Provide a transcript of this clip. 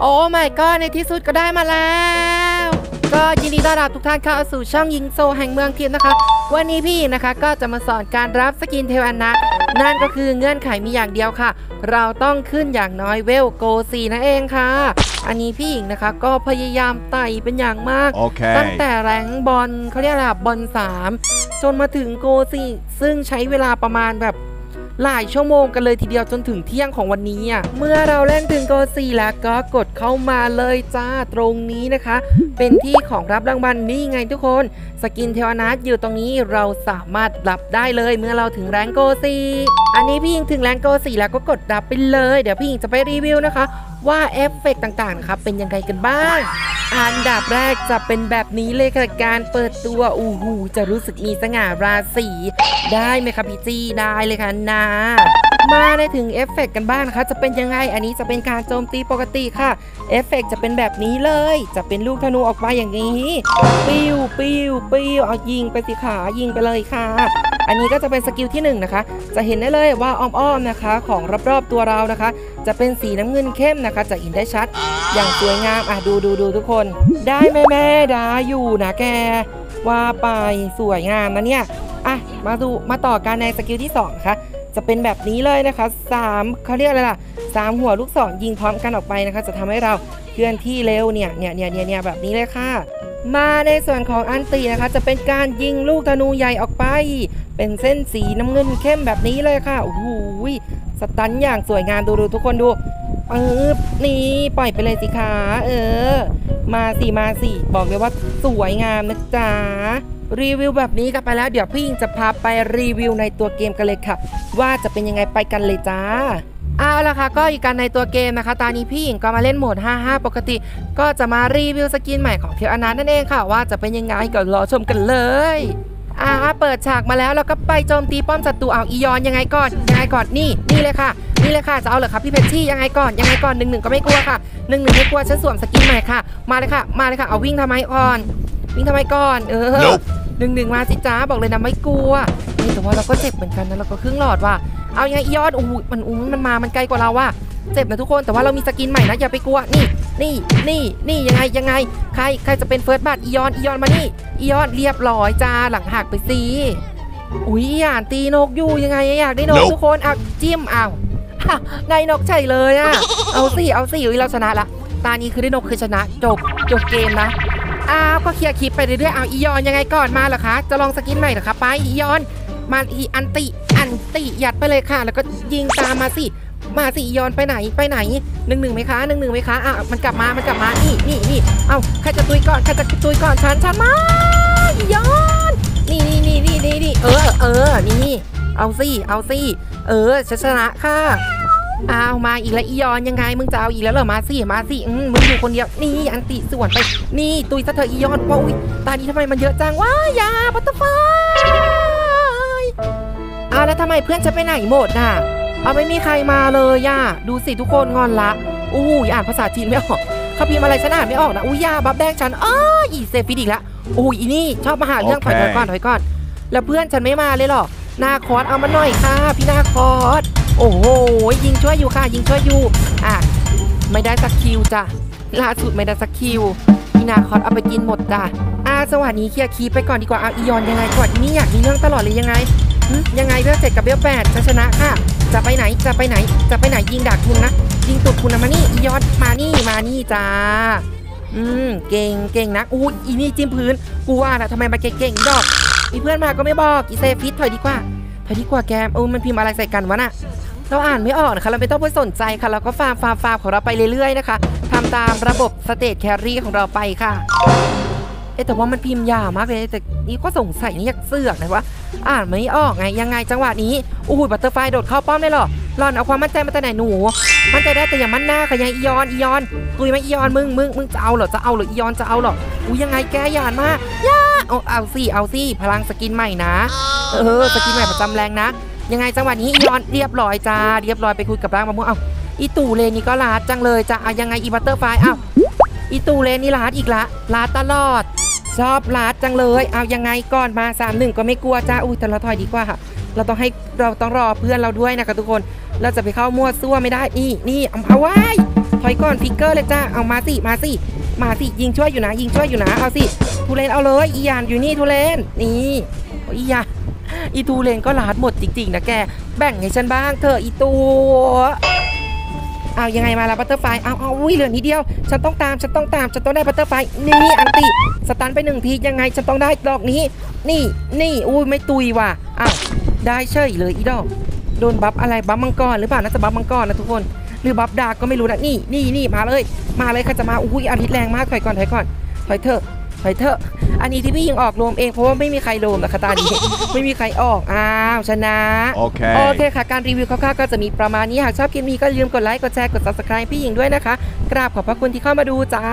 โอ้ไม่ก็ในที่สุดก็ได้มาแล้ว ก็ยินดีต้อนรับทุกท่านเข้าสู่ช่องยิงโซแห่งเมืองทิพย์นะคะ วันนี้พี่นะคะก็จะมาสอนการรับสกินเทวานะ นั่นก็คือเงื่อนไขมีอย่างเดียวค่ะ เราต้องขึ้นอย่างน้อยเวลโกซีนั่นเองค่ะ อันนี้พี่หญิงนะคะก็พยายามไต่เป็นอย่างมากตั้ง Okay. แต่แรงบอลเขาเรียกอะไรอะบอลสามจนมาถึงโกซีซึ่งใช้เวลาประมาณแบบ หลายชั่วโมงกันเลยทีเดียวจนถึงเที่ยงของวันนี้อะเมื่อเราเล่นถึง Gold สี่แล้วก็กดเข้ามาเลยจ้าตรงนี้นะคะ เป็นที่ของรับรางวัลนี่ไงทุกคน สกิน Tel'Annas อยู่ตรงนี้เราสามารถรับได้เลยเมื่อเราถึง rank Gold สี่อันนี้พี่ยิงถึง rank Gold สี่แล้วก็กดรับไปเลย เดี๋ยวพี่ยิงจะไปรีวิวนะคะ ว่าเอฟเฟกต์ต่างๆนะครับเป็นยังไงกันบ้าง อันดับแรกจะเป็นแบบนี้เลยค่ะการเปิดตัวอู้หูจะรู้สึกมีสง่าราศีได้ไหมคะพี่จี้ได้เลยค่ะนา มาได้ถึงเอฟเฟกต์กันบ้างนะคะ จะเป็นยังไง อันนี้จะเป็นการโจมตีปกติค่ะเอฟเฟกต์จะเป็นแบบนี้เลย จะเป็นลูกธนูออกมาอย่างนี้ ปิ้วปิ้วปิ้วเอายิงไปสิขายิงไปเลยค่ะ อันนี้ก็จะเป็นสกิลที่หนึ่งนะคะ จะเห็นได้เลยว่าอ้อมๆนะคะ ของรอบๆตัวเรานะคะ จะเป็นสีน้ำเงินเข้มนะคะ จะเห็นได้ชัด อย่างสวยงามอะดูดูดูทุกคน ได้แม่แม่ด้อยู่นะแก ว่าไปสวยงามนะเนี่ยอะมาดูมาต่อกันในสกิลที่2นะคะ จะเป็นแบบนี้เลยนะคะสามเขาเรียกอะไรล่ะสามหัวลูกศรยิงพร้อมกันออกไปนะคะ จะทำให้เราเคลื่อนที่เร็วเนี่ยเนี่ยเนี่ยเนี่ยแบบนี้เลยค่ะ มาในส่วนของอันตีนะคะ จะเป็นการยิงลูกธนูใหญ่ออกไป เป็นเส้นสีน้ำเงินเข้มแบบนี้เลยค่ะโอ้โหสตันอย่างสวยงามดูดูทุกคนดูปึ๊บนี่ปล่อยไปเลยสิคะเออ มาสิมาสิบอกเลยว่าสวยงามนะจ๊ะ รีวิวแบบนี้กันไปแล้ว เดี๋ยวพี่ยิงจะพาไปรีวิวในตัวเกมกันเลยค่ะ ว่าจะเป็นยังไงไปกันเลยจ้าเอาละค่ะก็อีกกันในตัวเกมนะคะ ตอนนี้พี่หญิงก็มาเล่นโหมด 55 ปกติ ก็จะมารีวิวสกินใหม่ของ Tel'Annas นั่นเองค่ะ ว่าจะเป็นยังไงก็รอชมกันเลยอ่าเปิดฉากมาแล้วเราก็ไปโจมตีป้อมศัตรูเอาอี Yorn ยังไงก่อนยังไงก่อนนี่นี่เลยค่ะนี่เลยค่ะจะเอาเหรอครับพี่เพชรชี่ยังไงก่อนยังไงก่อนหนึ่งหนึ่งก็ไม่กลัวค่ะหนึ่งหนึ่งไม่กลัวฉันสวมสกินใหม่ค่ะ มาเลยค่ะ มาเลยค่ะเอาวิ่งทำไมก่อน วิ่งทำไมก่อนเออ Nope หนึ่งหนึ่งมาสิจ้าบอกเลยนะไม่กลัวนี่แต่ว่าเราก็เจ็บเหมือนกันนะเราก็ครึ่งหลอดว่ะเอายังไงอียอดอู้หูมันอู้มันมามันไกลกว่าเราว่ะเจ็บนะทุกคนแต่ว่าเรามีสกินใหม่นะอย่าไปกลัวนี่นี่นี่นี่ยังไงยังไง ใครใครจะเป็น first blood อี Yorn อี Yorn มานี่อี Yorn เรียบร้อยจ้าหลังหักไปสิอุ้ยอ่านตีนกอยู่ยังไงอยากได้นก Nope ทุกคนอะจิ้มอ้าวฮะได้นกเฉยเลยอะเอาสิเอาสิอุ๊ยเราชนะละตานี้คือได้นกคือชนะจบจบเกมนะ อ้าวก็เคลียร์คลิปไปเรื่อยๆเอาอียอนยังไงก่อนมาเหรอคะ จะลองสกินใหม่เหรอคะไปอียอนมาอีอันติอันติหยัดไปเลยค่ะ แล้วก็ยิงตามมาสิมาสิอียอนไปไหนไปไหนหนึ่งหนึ่งไหมคะหนึ่งหนึ่งไหมคะอะมันกลับมามันกลับมานี่นี่นี่เอาใครจะตุยก่อนใครจะตุยก่อนฉันฉันมาอียอนนี่นี่นี่นี่นี่เออเออนี่เอาสิเอาสิเออชนะค่ะ อามาอีกแล้วอียอนยังไงมึงจะเอาอีกแล้วเหรอมาสิมาสิอืมมึงอยู่คนเดียวนี่อันติส่วนไป นี่ตุยซะเธอะอียอนว้าอุ้ยตานี้ทำไมมันเยอะจังว้ายาบัตเตอร์ไฟเอาแล้วทำไมเพื่อนจะไปไหนหมดน่ะเอาไม่มีใครมาเลยย่าดูสิทุกคนงอนละอู้ยอ่านภาษาจีนไม่ออกเขาพิมพ์อะไรฉันอ่านไม่ออกนะอุ้ยยาบับแดงฉันอ้ออีเซฟิดอีกแล้วอุ้ยอีนี่ชอบมาหาเรื่องถอยถอยก่อนถอยก่อน แล้วเพื่อนฉันไม่มาเลยเหรอหนาคอร์สเอามาหน่อยค่ะพี่หนาคอร์ส โอ้โห ยิงช่วยอยู่ค่ะ ยิงช่วยอยู่อะไม่ได้สักคิวจ้ะล่าสุดไม่ได้สักคิวพี่นาคอสเอาไปกินหมดจ้ะอะสวัสดีเคลียร์คีไปก่อนดีกว่าเอาอียอนยังไงก่อนนี่อยากมีเรื่องตลอดเลยยังไงยังไงเรื่องเจ็ดกับเบลแปดจะชนะค่ะจะไปไหนจะไปไหนจะไปไหนยิงดักคุณนะยิงตุดคุณนะมานี่อียอนมานี่มานี่จ้าอืมเก่งเก่งนะอู้อีนี่จิ้มพื้นกูว่านะทำไมมาเก่งๆดอกมีเพื่อนมาก็ไม่บอกอีเซฟิตถอยดีกว่าถอยดีกว่าแกมเออมันพิมพ์อะไรใส่กันวะน่ะ เราอ่านไม่ออกนะคะ เราไม่ต้องไปสนใจค่ะ เราก็ฟาร์มฟาร์มฟาร์มของเราไปเรื่อยๆนะคะทำตามระบบสเตทแครี่ของเราไปค่ะเอ๊ะแต่ว่ามันพิมพ์ยาวมากเลย แต่นี่ก็สงสัยนี่อยากเสือกนะว่า อ่านไม่ออกไงยังไงจังหวะนี้อู้หูบัตเตอร์ไฟโดดเข้าป้อมได้หรอหลอนเอาความมั่นใจมาแต่ไหนหนู มั่นใจได้แต่อย่ามั่นหน้าค่ะยังอียอนอียอนตุยไหมอียอนมึงมึงมึงจะเอาเหรอจะเอาเหรออียอนจะเอาเหรออู้ยังไงแกยานมากย่าเอาเอาสิเอาสิพลังสกินใหม่นะ เออสกินใหม่ประจำแรงนะ ยังไงจังหวะนี้อียอนเรียบร้อยจ้าเรียบร้อยไปคุยกับร่างมะม่วงเอาอีตู่เลนนี่ก็ลาดจังเลยจ้าเอายังไงอีบัตเตอร์ไฟเอาอีตู่เลนนี่ลาดอีกละลาดตลอดชอบลาดจังเลย เอายังไงก่อนมา3ามหนึ่งก็ไม่กลัวจ้าอุ้ยแต่เราถอยดีกว่าค่ะ เราต้องให้เราต้องรอเพื่อนเราด้วยนะคะทุกคนเราจะไปเข้ามั่วซั่วไม่ได้นี่นี่เอาเอาไว้ถอยก่อนฟิกเกอร์เลยจ้าเอามาสิมาสิมาสิยิงช่วยอยู่นะ ยิงช่วยอยู่นะเอาสิทุเรนเอาเลยอียานอยู่นี่ทุเรนนี่อียา อีทุเรนก็ลาดหมดจริงๆนะแก แบ่งให้ฉันบ้างเถอะอีตัวเอายังไงมาละบัตเตอร์ไฟเอาเอาอุ้ยเหลือนิดเดียว ฉันต้องตาม ฉันต้องตาม ฉันต้องได้บัตเตอร์ไฟนี่อันติ สตันไปหนึ่งทียังไง ฉันต้องได้ดอกนี้ นี่ นี่ อุ้ยไม่ตุยว่ะอ้าวได้เฉยเลยอีดอก โดนบัฟอะไร บัฟมังกรหรือเปล่า น่าจะบัฟมังกรนะทุกคน หรือบัฟดาก็ไม่รู้นะ นี่ นี่ นี่ มาเลย มาเลยใครจะมา อุ้ยอาทิตย์แรงมากถอยก่อนถอยก่อนถอยเถอะ ถอยเถอะ อันนี้ที่พี่ยิงออกโลมเองเพราะว่าไม่มีใครโลมนะคะตานี้ไม่มีใครออก อ้าวชนะ Okay. โอเคค่ะ การรีวิวคร่าวๆก็จะมีประมาณนี้ หากชอบคลิปนี้ก็อย่าลืมกดไลค์ กดแชร์ กด subscribe พี่หญิงด้วยนะคะ กราบขอบพระคุณที่เข้ามาดูจ้า